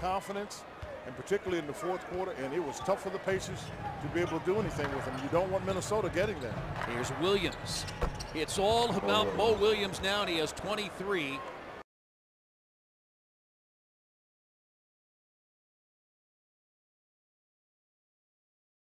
confidence, and particularly in the fourth quarter, and it was tough for the Pacers to be able to do anything with them. You don't want Minnesota getting there. Here's Williams. It's all about oh. Mo Williams now, and he has 23.